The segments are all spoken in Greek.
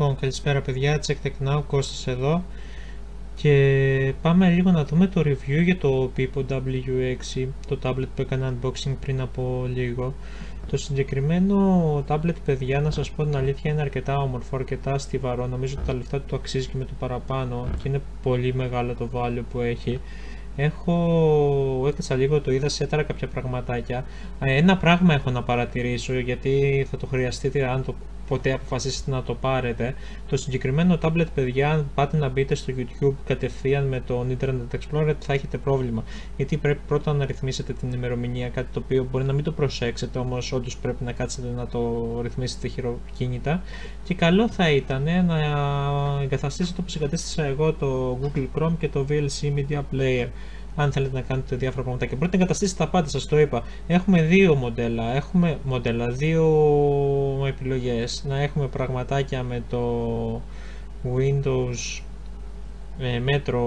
Λοιπόν, καλησπέρα παιδιά, Check Tech Now, Κώστας εδώ και πάμε λίγο να δούμε το review για το Pipo W6, το tablet που έκανα unboxing πριν από λίγο. Το συγκεκριμένο tablet παιδιά, να σας πω την αλήθεια, είναι αρκετά όμορφο, αρκετά στιβαρό, νομίζω ότι τα λεφτά του το αξίζει και με το παραπάνω και είναι πολύ μεγάλο το value που έχει. Έχω, έκατσα λίγο, το είδα, σέταρα κάποια πραγματάκια. Ένα πράγμα έχω να παρατηρήσω, γιατί θα το χρειαστείτε αν το ποτέ αποφασίσετε να το πάρετε. Το συγκεκριμένο tablet, παιδιά, αν πάτε να μπείτε στο YouTube κατευθείαν με το Internet Explorer, θα έχετε πρόβλημα. Γιατί πρέπει πρώτα να ρυθμίσετε την ημερομηνία, κάτι το οποίο μπορεί να μην το προσέξετε, όμως όντως πρέπει να κάτσετε να το ρυθμίσετε χειροκίνητα. Και καλό θα ήταν να εγκαταστήσετε όπως εγκατέστησα εγώ το Google Chrome και το VLC Media Player αν θέλετε να κάνετε διάφορα πράγματα και μπορείτε να εγκαταστήσετε τα πάντα, σας το είπα. Έχουμε δύο μοντέλα, έχουμε μοντέλα, δύο επιλογές. Να έχουμε πραγματάκια με το Windows ε, μέτρο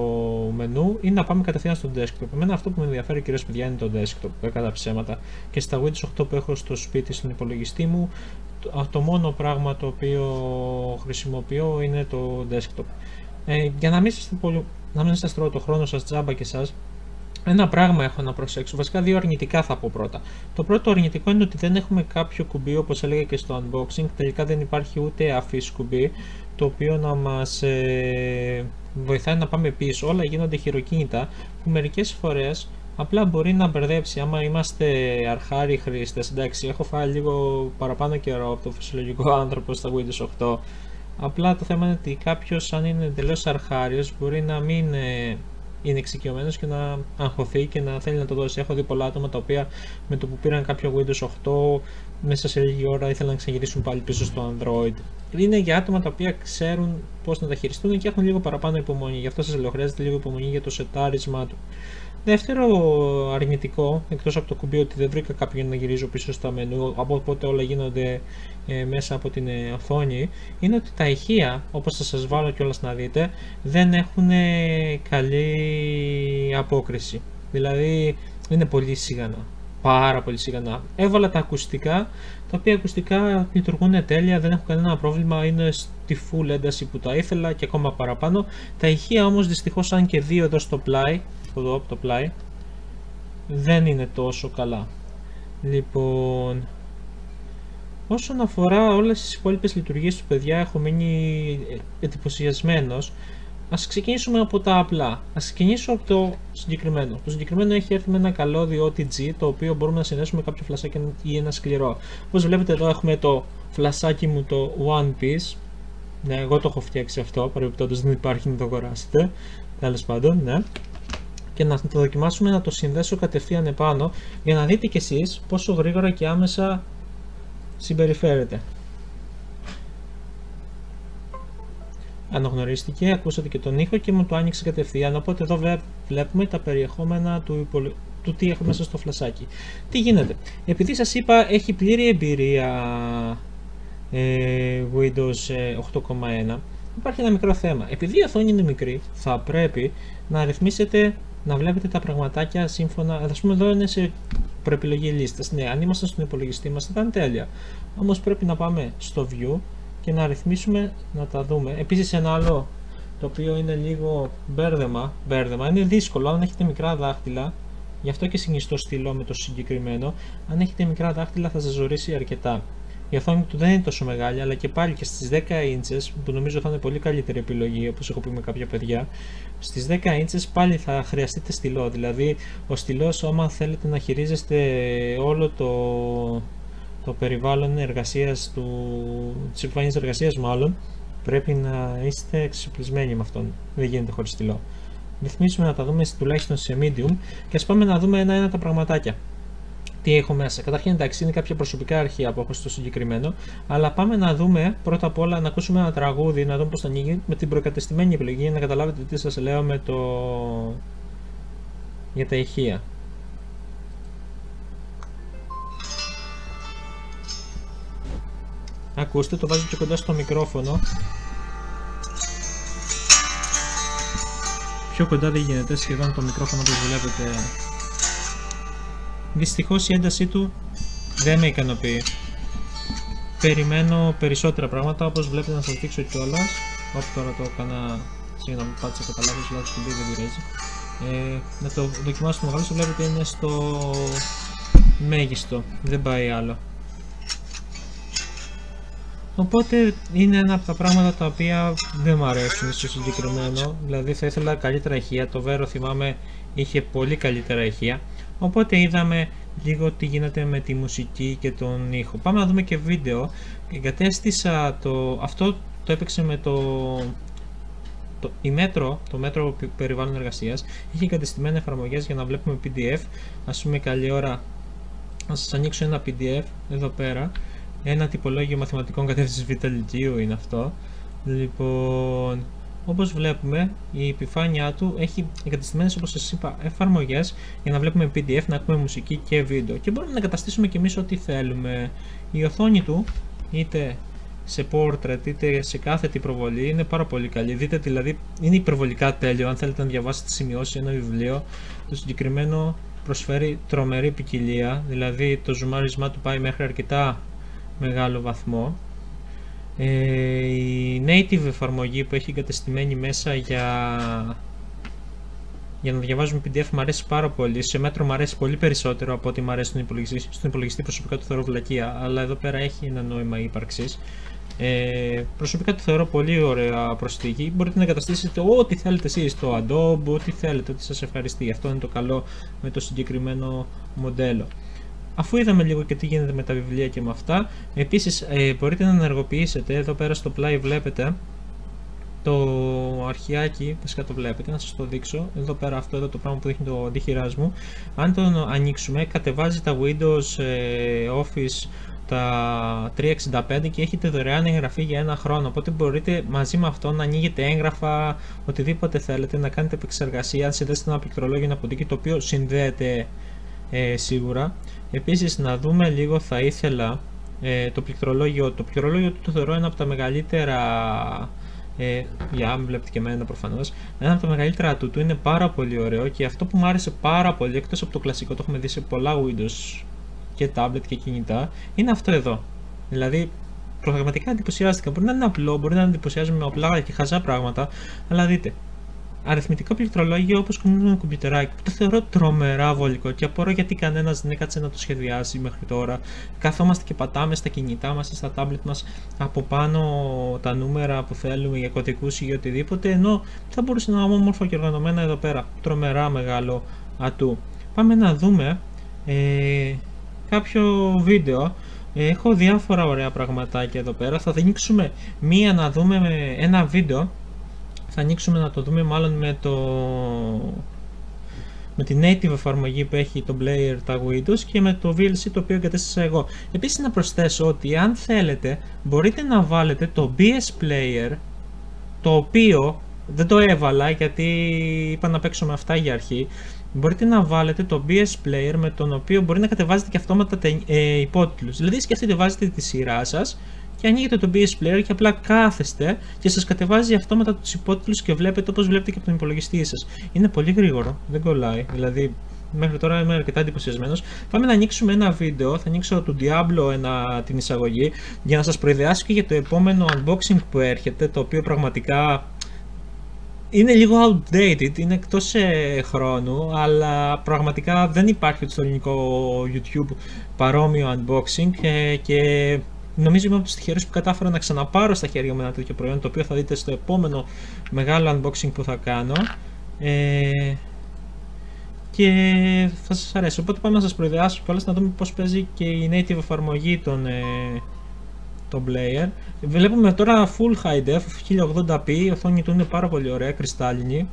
μενού ή να πάμε κατευθείαν στο desktop. Εμένα αυτό που με ενδιαφέρει κυρίως παιδιά είναι το desktop, που έκανα ψέματα. Και στα Windows 8 που έχω στο σπίτι στον υπολογιστή μου, το μόνο πράγμα το οποίο χρησιμοποιώ είναι το desktop. Ε, για να μην σας, πολύ, να μην σας τρώω το χρόνο σας τζάμπα και σας, ένα πράγμα έχω να προσέξω, βασικά δύο αρνητικά θα πω πρώτα. Το πρώτο αρνητικό είναι ότι δεν έχουμε κάποιο κουμπί όπως έλεγα και στο unboxing, τελικά δεν υπάρχει ούτε αφής κουμπί, το οποίο να μας ε, βοηθάει να πάμε πίσω, όλα γίνονται χειροκίνητα, που μερικές φορές απλά μπορεί να μπερδέψει. Άμα είμαστε αρχάρι χρήστες, εντάξει έχω φάει λίγο παραπάνω καιρό από το φυσιολογικό άνθρωπο στα Windows 8, απλά το θέμα είναι ότι κάποιος αν είναι εντελώς αρχάριος μπορεί να μην ε, είναι εξοικειωμένος και να αγχωθεί και να θέλει να το δώσει. Έχω δει πολλά άτομα τα οποία με το που πήραν κάποιο Windows 8 μέσα σε λίγη ώρα ήθελαν να ξεγυρίσουν πάλι πίσω στο Android. Είναι για άτομα τα οποία ξέρουν πώς να τα χειριστούν και έχουν λίγο παραπάνω υπομονή. Γι' αυτό σας λέω: χρειάζεται λίγο υπομονή για το σετάρισμά του. Δεύτερο αρνητικό, εκτός από το κουμπί ότι δεν βρήκα κάποιον να γυρίζω πίσω στα μενού, από οπότε όλα γίνονται ε, μέσα από την ε, οθόνη, είναι ότι τα ηχεία, όπως θα σας βάλω κιόλας να δείτε, δεν έχουν καλή απόκριση. Δηλαδή είναι πολύ σιγανά, πάρα πολύ σιγανά. Έβαλα τα ακουστικά, τα οποία ακουστικά λειτουργούν τέλεια, δεν έχω κανένα πρόβλημα, είναι στη full ένταση που τα ήθελα και ακόμα παραπάνω. Τα ηχεία όμως δυστυχώς αν και δύο εδώ στο πλάι, εδώ από το πλάι δεν είναι τόσο καλά λοιπόν όσον αφορά όλες τις υπόλοιπες λειτουργίες του παιδιά έχω μείνει εντυπωσιασμένος. Ας ξεκινήσουμε από τα απλά. Ας ξεκινήσω από το συγκεκριμένο. Το συγκεκριμένο έχει έρθει με ένα καλώδιο OTG το οποίο μπορούμε να συνδέσουμε κάποιο φλασάκι ή ένα σκληρό. Όπως βλέπετε εδώ έχουμε το φλασάκι μου το One Piece. Ναι, εγώ το έχω φτιάξει αυτό, παρεμπιπτόντως δεν υπάρχει να το αγοράσετε. Τέλος πάντων, ναι και να το δοκιμάσουμε να το συνδέσω κατευθείαν επάνω για να δείτε κι εσείς πόσο γρήγορα και άμεσα συμπεριφέρεται. Αναγνωρίστηκε, ακούσατε και τον ήχο και μου το άνοιξε κατευθείαν, οπότε εδώ βλέπουμε τα περιεχόμενα του, του τι έχουμε μέσα στο φλασάκι. Τι γίνεται, επειδή σας είπα έχει πλήρη εμπειρία ε, Windows 8.1 ε, υπάρχει ένα μικρό θέμα. Επειδή η οθόνη είναι μικρή, θα πρέπει να ρυθμίσετε να βλέπετε τα πραγματάκια σύμφωνα. Α πούμε, εδώ είναι σε προεπιλογή λίστας. Ναι, αν ήμασταν στον υπολογιστή μας θα ήταν τέλεια. Όμως πρέπει να πάμε στο view και να ρυθμίσουμε να τα δούμε. Επίσης, ένα άλλο το οποίο είναι λίγο μπέρδεμα, μπέρδεμα. Είναι δύσκολο αν έχετε μικρά δάχτυλα. Γι' αυτό και συνιστώ στυλό με το συγκεκριμένο. Αν έχετε μικρά δάχτυλα θα σας ζωρίσει αρκετά. Η οθόνη του δεν είναι τόσο μεγάλη, αλλά και πάλι και στις 10 inches, που νομίζω θα είναι πολύ καλύτερη επιλογή, όπως έχω πει με κάποια παιδιά, στις 10 inches πάλι θα χρειαστείτε στυλό, δηλαδή ο στυλός άμα θέλετε να χειρίζεστε όλο το, το περιβάλλον εργασίας του, της επιφανής εργασίας μάλλον, πρέπει να είστε εξοπλισμένοι με αυτόν, δεν γίνεται χωρίς στυλό. Ρυθμίσουμε να τα δούμε τουλάχιστον σε medium και ας πάμε να δούμε ένα-ένα τα πραγματάκια τι έχω μέσα. Καταρχήν εντάξει είναι κάποια προσωπικά αρχεία που έχω στο συγκεκριμένο, αλλά πάμε να δούμε πρώτα απ' όλα να ακούσουμε ένα τραγούδι, να δούμε πώς θα ανοίγει με την προκατεστημένη επιλογή για να καταλάβετε τι σας λέω με το... για τα ηχεία. Ακούστε, το βάζω και κοντά στο μικρόφωνο. Πιο κοντά δεν γίνεται, σχεδόν το μικρόφωνο που βλέπετε Δυστυχώς η έντασή του δεν με ικανοποιεί. περιμένω περισσότερα πράγματα όπως βλέπετε να σας δείξω κιόλας. Όπου τώρα το έκανα, συγγνώμη πάτησα κατά λάθος, λάθος κουμπί δεν πειράζει. Ε, να το δοκιμάσω το μεγάλο, βλέπετε είναι στο μέγιστο, δεν πάει άλλο. Οπότε είναι ένα από τα πράγματα τα οποία δεν μου αρέσουν στο συγκεκριμένο. Δηλαδή θα ήθελα καλύτερα ηχεία. Το Vero θυμάμαι είχε πολύ καλύτερα ηχεία. Οπότε είδαμε λίγο τι γίνεται με τη μουσική και τον ήχο. Πάμε να δούμε και βίντεο. Εγκατέστησα το... Αυτό το έπαιξε με το... το... Η μέτρο, το μέτρο περιβάλλον εργασίας, είχε εγκατεστημένα εφαρμογές για να βλέπουμε PDF. Ας πούμε καλή ώρα να σας ανοίξω ένα PDF εδώ πέρα ένα τυπολόγιο μαθηματικών κατεύθυνσης Β' Λυκείου είναι αυτό. Λοιπόν, όπως βλέπουμε, η επιφάνειά του έχει εγκαταστημένες, όπως σας είπα, εφαρμογές για να βλέπουμε PDF, να έχουμε μουσική και βίντεο. Και μπορούμε να εγκαταστήσουμε και εμείς ό,τι θέλουμε. Η οθόνη του, είτε σε portrait είτε σε κάθετη προβολή είναι πάρα πολύ καλή. Δείτε δηλαδή είναι υπερβολικά τέλειο. Αν θέλετε να διαβάσετε σημειώσεις ένα βιβλίο, το συγκεκριμένο προσφέρει τρομερή ποικιλία. Δηλαδή το ζουμάρισμά του πάει μέχρι αρκετά μεγάλο βαθμό. Ε, η native εφαρμογή που έχει εγκατεστημένη μέσα για, για να διαβάζουμε PDF μου αρέσει πάρα πολύ. Σε μέτρο μου αρέσει πολύ περισσότερο από ό,τι μου αρέσει στον υπολογιστή. Στον υπολογιστή προσωπικά του θεωρώ βλακεία, αλλά εδώ πέρα έχει ένα νόημα ύπαρξης. Ε, προσωπικά το θεωρώ πολύ ωραία προσθήκη. Μπορείτε να εγκαταστήσετε ό,τι θέλετε εσείς στο Adobe, ό,τι θέλετε, ό,τι σας ευχαριστεί. Αυτό είναι το καλό με το συγκεκριμένο μοντέλο. Αφού είδαμε λίγο και τι γίνεται με τα βιβλία και με αυτά, επίσης ε, μπορείτε να ενεργοποιήσετε, εδώ πέρα στο πλάι βλέπετε το αρχιάκι, βασικά το βλέπετε, να σας το δείξω, εδώ πέρα αυτό εδώ το πράγμα που δείχνει το αντίχειράς μου, αν το ανοίξουμε κατεβάζει τα Windows ε, Office τα 365 και έχετε δωρεάν εγγραφή για ένα χρόνο. Οπότε μπορείτε μαζί με αυτό να ανοίγετε έγγραφα, οτιδήποτε θέλετε, να κάνετε επεξεργασία. Αν συνδέσετε ένα πληκτρολόγιο, ένα ποντίκι το οποίο συνδέεται ε, σίγουρα. Επίσης να δούμε λίγο θα ήθελα ε, το πληκτρολόγιο. Το πληκτρολόγιο του το θεωρώ ένα από τα μεγαλύτερα ε, για να βλέπετε και εμένα προφανώς ένα από τα μεγαλύτερα του του είναι πάρα πολύ ωραίο και αυτό που μου άρεσε πάρα πολύ εκτός από το κλασικό το έχουμε δει σε πολλά Windows και tablet και κινητά είναι αυτό εδώ δηλαδή πραγματικά εντυπωσιάστηκα μπορεί να είναι απλό, μπορεί να εντυπωσιάζει με απλά και χαζά πράγματα αλλά δείτε αριθμητικό πληκτρολόγιο όπως κουνούμε ένα κουμπιτεράκι που το θεωρώ τρομερά βολικό και απορώ γιατί κανένας δεν έκατσε να το σχεδιάσει μέχρι τώρα. Καθόμαστε και πατάμε στα κινητά μας ή στα τάμπλετ μας από πάνω τα νούμερα που θέλουμε για κωδικούς ή για οτιδήποτε ενώ θα μπορούσε να είναι όμορφο και οργανωμένα εδώ πέρα. Τρομερά μεγάλο ατού. Πάμε να δούμε ε, κάποιο βίντεο Έχω διάφορα ωραία πραγματάκια εδώ πέρα. Θα ανοίξουμε μία να δούμε ένα βίντεο θα ανοίξουμε να το δούμε μάλλον με το με την native εφαρμογή που έχει το player τα Windows και με το VLC το οποίο εγκατέστησα εγώ. Επίσης να προσθέσω ότι αν θέλετε μπορείτε να βάλετε το BS Player το οποίο δεν το έβαλα γιατί είπα να παίξω με αυτά για αρχή μπορείτε να βάλετε το BS Player με τον οποίο μπορεί να κατεβάζετε και αυτόματα ε, υπότιτλους. Δηλαδή σκεφτείτε βάζετε τη σειρά σας και ανοίγετε το BS Player και απλά κάθεστε και σας κατεβάζει αυτόματα τους υπότιτλους και βλέπετε όπως βλέπετε και από τον υπολογιστή σας. Είναι πολύ γρήγορο, δεν κολλάει, δηλαδή μέχρι τώρα είμαι αρκετά εντυπωσιασμένος. Πάμε να ανοίξουμε ένα βίντεο, θα ανοίξω του Diablo ένα, την εισαγωγή για να σας προειδεάσω και για το επόμενο unboxing που έρχεται, το οποίο πραγματικά είναι λίγο outdated, είναι εκτός ε, χρόνου, αλλά πραγματικά δεν υπάρχει στο ελληνικό YouTube παρόμοιο unboxing ε, και Νομίζω είμαι από του τυχερούς που κατάφερα να ξαναπάρω στα χέρια μου ένα τέτοιο προϊόν το οποίο θα δείτε στο επόμενο μεγάλο unboxing που θα κάνω. Ε, και θα σας αρέσει. Οπότε πάμε να σας προειδεάσω κιόλας να δούμε πώς παίζει και η native εφαρμογή των, ε, τον player. Βλέπουμε τώρα full high def, 1080p, η οθόνη του είναι πάρα πολύ ωραία, κρυστάλλινη.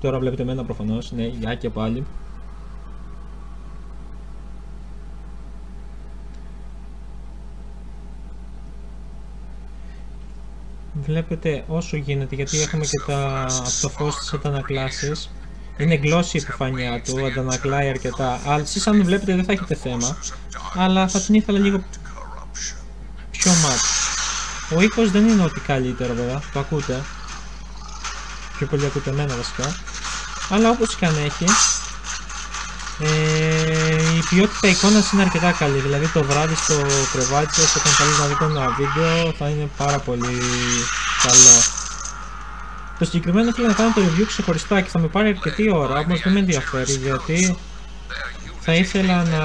Τώρα βλέπετε εμένα προφανώς, ναι, γεια και πάλι. Βλέπετε όσο γίνεται γιατί έχουμε και τα, από το φως της αντανακλάσεις είναι γλώσσι η επιφάνειά του, αντανακλάει αρκετά. Αλλά εσείς αν βλέπετε δεν θα έχετε θέμα. Αλλά θα την ήθελα λίγο πιο ματ ο ήχος δεν είναι ότι καλύτερο βέβαια, το ακούτε. Πιο πολύ ακούτε εμένα βασικά. Αλλά όπως και αν έχει Ε, η ποιότητα εικόνα είναι αρκετά καλή, δηλαδή το βράδυ στο κρεβάτι σας όταν θέλετε να δείτε ένα βίντεο θα είναι πάρα πολύ καλό. Το συγκεκριμένο θέλω να κάνω το review ξεχωριστά και θα με πάρει αρκετή ώρα, όμως δεν με ενδιαφέρει γιατί θα ήθελα να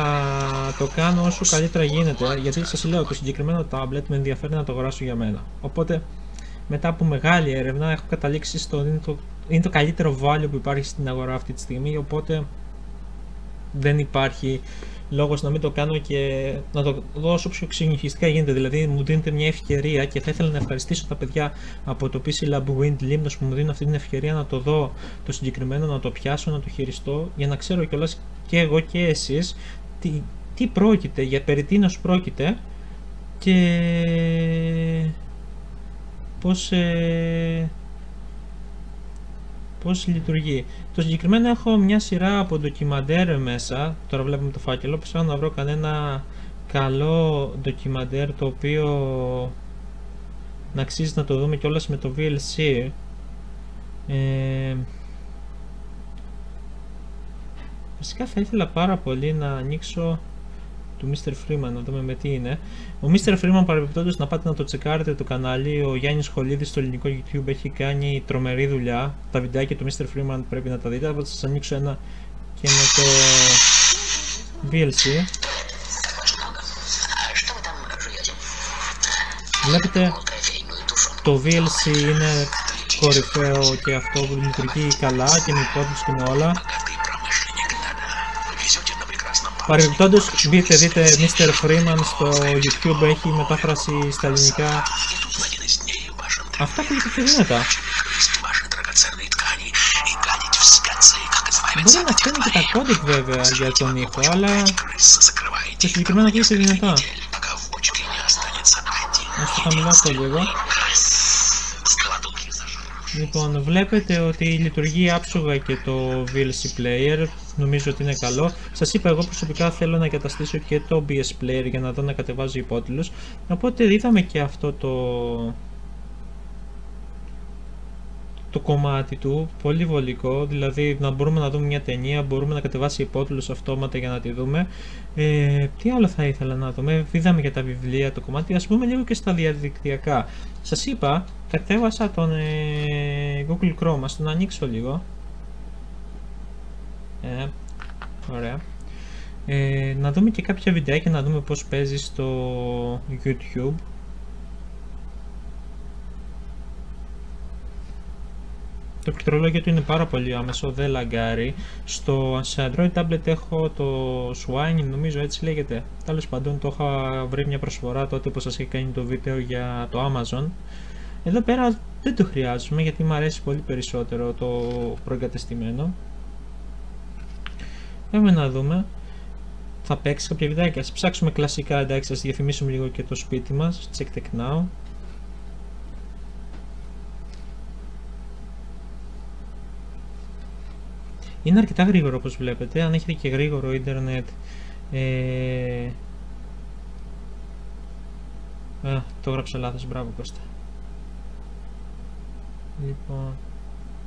το κάνω όσο καλύτερα γίνεται γιατί σας λέω το συγκεκριμένο tablet με ενδιαφέρει να το αγοράσω για μένα. Οπότε μετά από μεγάλη έρευνα έχω καταλήξει στο ότι είναι το, είναι το καλύτερο value που υπάρχει στην αγορά αυτή τη στιγμή οπότε δεν υπάρχει λόγος να μην το κάνω και να το δώσω πιο ξενυχιστικά γίνεται. Δηλαδή μου δίνεται μια ευκαιρία και θα ήθελα να ευχαριστήσω τα παιδιά από το PC Lab Wind Limnos που μου δίνουν αυτή την ευκαιρία να το δω το συγκεκριμένο, να το πιάσω, να το χειριστώ για να ξέρω κιόλας και εγώ και εσείς τι, τι πρόκειται, για περί τίνος πρόκειται και πώς, ε, πώς λειτουργεί. Το συγκεκριμένο έχω μια σειρά από ντοκιμαντέρ μέσα, τώρα βλέπουμε το φάκελο, ψάχνω να βρω κανένα καλό ντοκιμαντέρ το οποίο να αξίζει να το δούμε κιόλας με το VLC. Ε, Βασικά θα ήθελα πάρα πολύ να ανοίξω του Mr. Freeman, να δούμε με τι είναι. Ο Mr. Freeman παρεμπιπτόντως να πάτε να το τσεκάρετε το κανάλι, ο Γιάννης Χολίδης στο ελληνικό YouTube έχει κάνει τρομερή δουλειά. Τα βιντεάκια του Mr. Freeman πρέπει να τα δείτε, θα σας ανοίξω ένα και με το VLC. Βλέπετε το VLC είναι κορυφαίο και αυτό που λειτουργεί καλά και με υπότιτλους και με όλα. Παρεμπιπτόντως μπείτε δείτε Mr. Freeman στο YouTube έχει μετάφραση στα ελληνικά. Αυτά που είναι δυνατά. Μπορεί να φταίνει και τα codec βέβαια για τον ήχο αλλά το συγκεκριμένο και δυνατά. Ας το χαμηλώσω λίγο Λοιπόν, βλέπετε ότι λειτουργεί άψογα και το VLC Player, νομίζω ότι είναι καλό. Σας είπα, εγώ προσωπικά θέλω να εγκαταστήσω και το BS Player για να δω να κατεβάζει υπότιτλους. Οπότε είδαμε και αυτό το, το κομμάτι του, πολύ βολικό, δηλαδή να μπορούμε να δούμε μια ταινία, μπορούμε να κατεβάσει υπότιτλους αυτόματα για να τη δούμε. Ε, τι άλλο θα ήθελα να δούμε, είδαμε για τα βιβλία το κομμάτι, ας πούμε λίγο και στα διαδικτυακά. Σας είπα, κατέβασα τον ε, Google Chrome, ας τον ανοίξω λίγο. Ε, ωραία. Ε, να δούμε και κάποια βιντεάκια να δούμε πώς παίζει στο YouTube. Το πληκτρολόγιο του είναι πάρα πολύ άμεσο, δεν λαγκάρει. Στο σε Android tablet έχω το Swine, νομίζω έτσι λέγεται. Τέλος πάντων το είχα βρει μια προσφορά τότε που σας είχε κάνει το βίντεο για το Amazon. Εδώ πέρα δεν το χρειάζομαι γιατί μου αρέσει πολύ περισσότερο το προεγκατεστημένο. Πάμε να δούμε. Θα παίξει κάποια βιντεάκια. Ας ψάξουμε κλασικά, εντάξει, ας διαφημίσουμε λίγο και το σπίτι μας. Check tech now. Είναι αρκετά γρήγορο όπως βλέπετε, αν έχετε και γρήγορο ίντερνετ ε... Α, το έγραψα λάθος, μπράβο Κώστα. Λοιπόν,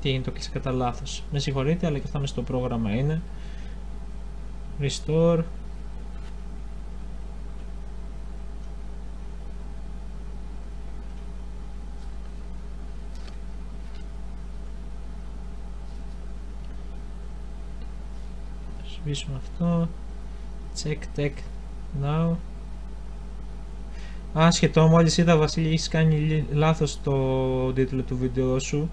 τι είναι το κλείσα κατά λάθος. Με συγχωρείτε, αλλά και αυτά στο πρόγραμμα είναι. Restore. σβήσουμε αυτό. Check tech now. Άσχετο, μόλις είδα Βασίλη έχεις κάνει λάθος το τίτλο του βίντεο σου.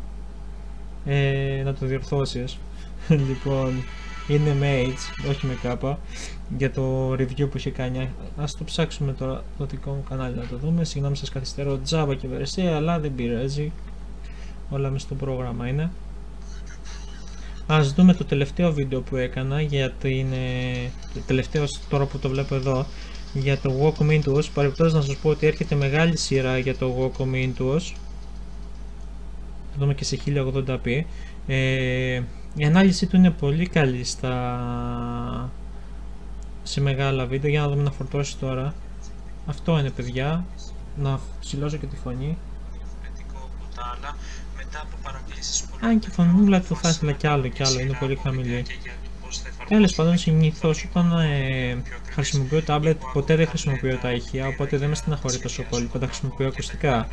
Ε, να το διορθώσεις. Λοιπόν είναι Mage, όχι με κάπα για το review που είχε κάνει ας το ψάξουμε τώρα το δικό μου κανάλι να το δούμε συγγνώμη σας καθυστερώ Java και Verse αλλά δεν πειράζει όλα μέσα στο πρόγραμμα είναι Ας δούμε το τελευταίο βίντεο που έκανα για την... Το τελευταίο τώρα που το βλέπω εδώ για το Wacom Intuos. Παρεπτώς να σας πω ότι έρχεται μεγάλη σειρά για το Wacom Intuos. Θα δούμε και σε 1080p. Ε, η ανάλυση του είναι πολύ καλή στα... σε μεγάλα βίντεο. Για να δούμε να φορτώσει τώρα. Αυτό είναι παιδιά. Να ψηλώσω και τη φωνή. Αν και η φωνούλα του θα ήθελα κι άλλο κι άλλο, είναι πολύ χαμηλή. Τέλος πάντων, συνήθως όταν ε, χρησιμοποιώ tablet, ποτέ δεν χρησιμοποιώ τα ηχεία, οπότε δεν με στεναχωρεί τόσο πολύ που τα χρησιμοποιώ ακουστικά.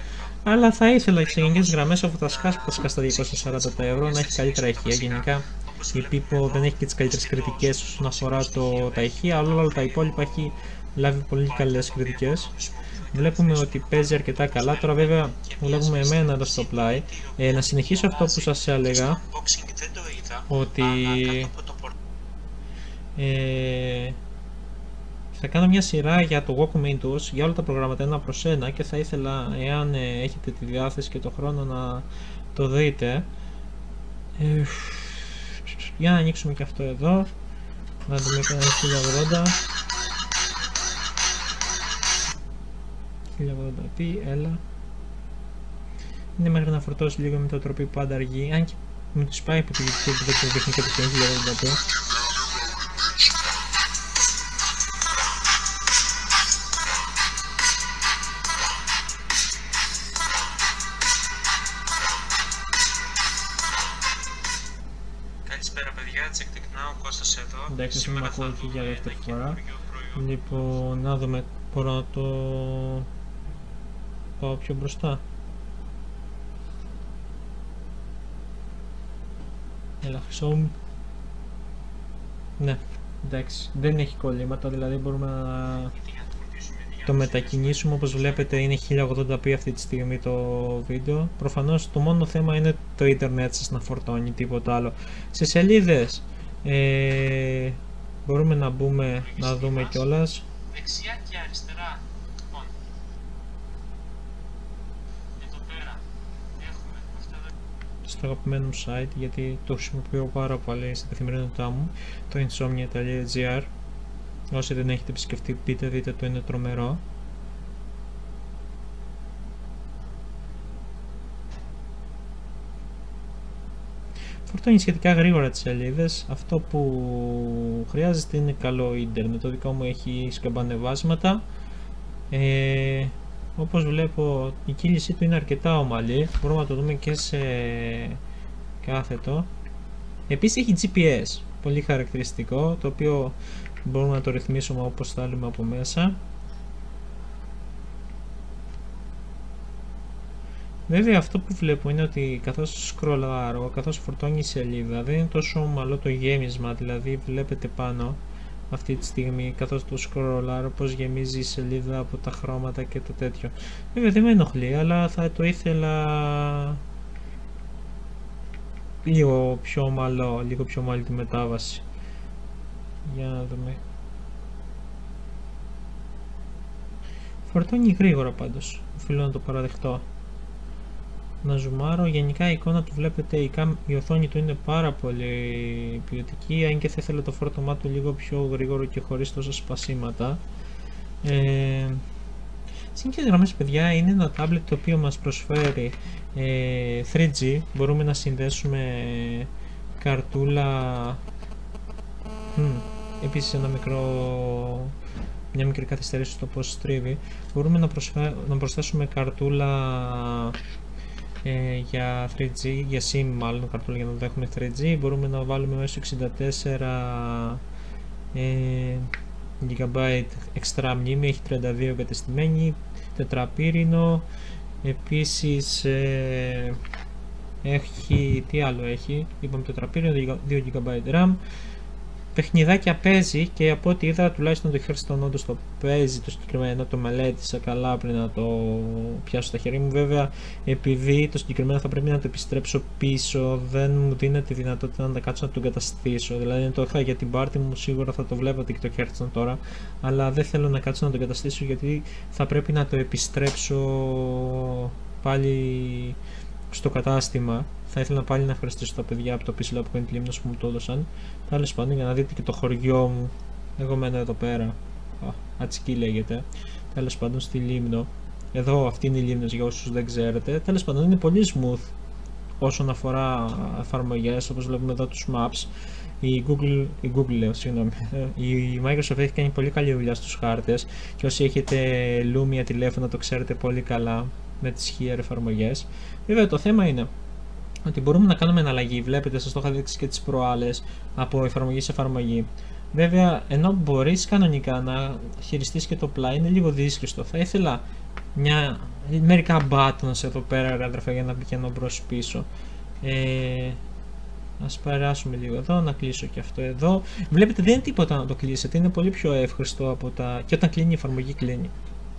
Αλλά θα ήθελα σε γενικέ γραμμές, αφού θα σκάσω τα στα 240 ευρώ, να έχει καλύτερα ηχεία. Γενικά η Pipo δεν έχει και τις καλύτερες κριτικές όσον αφορά το, τα ηχεία, αλλά όλα τα υπόλοιπα έχει λάβει πολύ καλές κριτικές. Βλέπουμε ότι παίζει αρκετά καλά. Τώρα βέβαια βλέπουμε εμένα εδώ στο πλάι. Ε, να συνεχίσω αυτό που σας έλεγα ότι ε, θα κάνω μια σειρά για το Walkman Tools για όλα τα προγράμματα ένα προς ένα και θα ήθελα εάν ε, έχετε τη διάθεση και το χρόνο να το δείτε. Ε, για να ανοίξουμε και αυτό εδώ να δούμε ένα 1080 1080p, έλα. Είναι μέχρι να φορτώσει λίγο με το τροπή που πάντα αργεί. Αν και με τους πάει από το YouTube δεν το δείχνει και το 1080p Εντάξει, με ακούω και για δεύτερη φορά. Λοιπόν, να δούμε, μπορώ να το πάω πιο μπροστά. Έλα, χρυσό Ναι, εντάξει, δεν έχει κολλήματα, δηλαδή μπορούμε να το μετακινήσουμε. Όπως βλέπετε είναι 1080p αυτή τη στιγμή το βίντεο. Προφανώς το μόνο θέμα είναι το ίντερνετ σας να φορτώνει τίποτα άλλο. Σε σελίδες ε, μπορούμε να μπούμε να δούμε κιόλας. Δεξιά και αριστερά. Λοιπόν. Εδώ πέρα. Έχουμε Στο αγαπημένο μου site γιατί το χρησιμοποιώ πάρα πολύ στην καθημερινότητά μου το insomnia.gr Όσοι δεν έχετε επισκεφτεί πείτε δείτε το είναι τρομερό φορτώνει σχετικά γρήγορα τις σελίδες. Αυτό που χρειάζεται είναι καλό ίντερνετ. Το δικό μου έχει σκαμπανεβάσματα. Ε, όπως βλέπω η κύλησή του είναι αρκετά ομαλή. Μπορούμε να το δούμε και σε κάθετο. Επίσης έχει GPS. Πολύ χαρακτηριστικό. Το οποίο μπορούμε να το ρυθμίσουμε όπως θέλουμε από μέσα. Βέβαια αυτό που βλέπω είναι ότι καθώς σκρολάρω, καθώς φορτώνει η σελίδα δεν είναι τόσο ομαλό το γέμισμα, δηλαδή βλέπετε πάνω αυτή τη στιγμή καθώς το σκρολάρω πως γεμίζει η σελίδα από τα χρώματα και το τέτοιο. Βέβαια δεν με ενοχλεί αλλά θα το ήθελα λίγο πιο ομαλό, λίγο πιο ομαλή τη μετάβαση. Για να δούμε. Φορτώνει γρήγορα πάντως, οφείλω να το παραδεχτώ να ζουμάρω. Γενικά η εικόνα του βλέπετε, η, η οθόνη του είναι πάρα πολύ ποιοτική, αν και θα ήθελα το φόρτωμά του λίγο πιο γρήγορο και χωρίς τόσα σπασίματα. Ε, Σύγκριση γραμμές παιδιά είναι ένα tablet το οποίο μας προσφέρει ε, 3G, μπορούμε να συνδέσουμε καρτούλα, hm, επίσης ένα μικρό μια μικρή καθυστέρηση στο πώς στρίβει μπορούμε να, να προσθέσουμε καρτούλα ε, για 3G, για SIM μάλλον καρτούλα για να το έχουμε 3G μπορούμε να βάλουμε μέσω 64 ε, GB extra μνήμη, έχει 32 εγκατεστημένη, τετραπύρινο. Επίσης ε, έχει, τι άλλο έχει, είπαμε τετραπύρινο, 2 GB RAM παιχνιδάκια παίζει και από ό,τι είδα τουλάχιστον το Hearthstone όντως το παίζει το συγκεκριμένο, το μελέτησα καλά πριν να το πιάσω στα χέρια μου. Βέβαια επειδή το συγκεκριμένο θα πρέπει να το επιστρέψω πίσω δεν μου δίνεται τη δυνατότητα να τα κάτσω να το εγκαταστήσω. Δηλαδή το είχα για την πάρτι μου σίγουρα θα το βλέπατε και το Hearthstone τώρα αλλά δεν θέλω να κάτσω να το εγκαταστήσω γιατί θα πρέπει να το επιστρέψω πάλι στο κατάστημα θα ήθελα πάλι να ευχαριστήσω τα παιδιά από το PC Lab Point Limnos που μου το έδωσαν. Τέλος πάντων για να δείτε και το χωριό μου. Εγώ μένω εδώ πέρα. Ατσική λέγεται. Τέλος πάντων στη Λίμνο. Εδώ αυτή είναι η Λίμνος για όσους δεν ξέρετε. Τέλος πάντων είναι πολύ smooth όσον αφορά εφαρμογές όπως βλέπουμε εδώ τους maps. Η Google, η Google λέω, συγγνώμη, η Microsoft έχει κάνει πολύ καλή δουλειά στους χάρτες και όσοι έχετε Lumia τηλέφωνα το ξέρετε πολύ καλά με τις χείρ εφαρμογές. Βέβαια το θέμα είναι ότι μπορούμε να κάνουμε εναλλαγή. Βλέπετε, σας το είχα δείξει και τις προάλλες από εφαρμογή σε εφαρμογή. Βέβαια, ενώ μπορείς κανονικά να χειριστείς και το πλάι, είναι λίγο δύσκολο. Θα ήθελα μια, μερικά buttons εδώ πέρα, αδερφέ, για να πηγαίνω μπρος πίσω. Ε, Α περάσουμε λίγο εδώ, να κλείσω και αυτό εδώ. Βλέπετε, δεν είναι τίποτα να το κλείσετε, είναι πολύ πιο εύχριστο από τα. και όταν κλείνει η εφαρμογή, κλείνει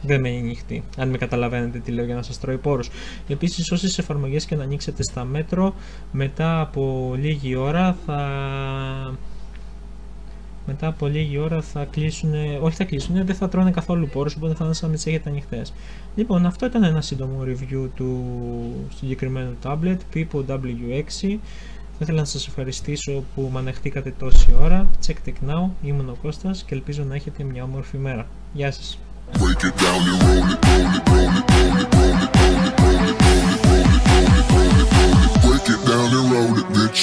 δεν μένει ανοιχτή. Αν με καταλαβαίνετε τι λέω για να σας τρώει πόρους. Επίσης όσες εφαρμογές και να ανοίξετε στα μέτρο, μετά από λίγη ώρα θα... Μετά από λίγη ώρα θα κλείσουν, όχι θα κλείσουν, δεν θα τρώνε καθόλου πόρους, οπότε θα είναι σαν να τις έχετε ανοιχτές. Λοιπόν, αυτό ήταν ένα σύντομο review του συγκεκριμένου tablet, Pipo W6. Θα ήθελα να σας ευχαριστήσω που με ανεχτήκατε τόση ώρα. Check Tech Now, ήμουν ο Κώστας και ελπίζω να έχετε μια όμορφη μέρα. Γεια σας! Break it down and roll it, roll it, roll it, roll it, roll it, roll it, roll it, roll it, roll it, roll it, roll it, roll it, break it down and roll it, bitch.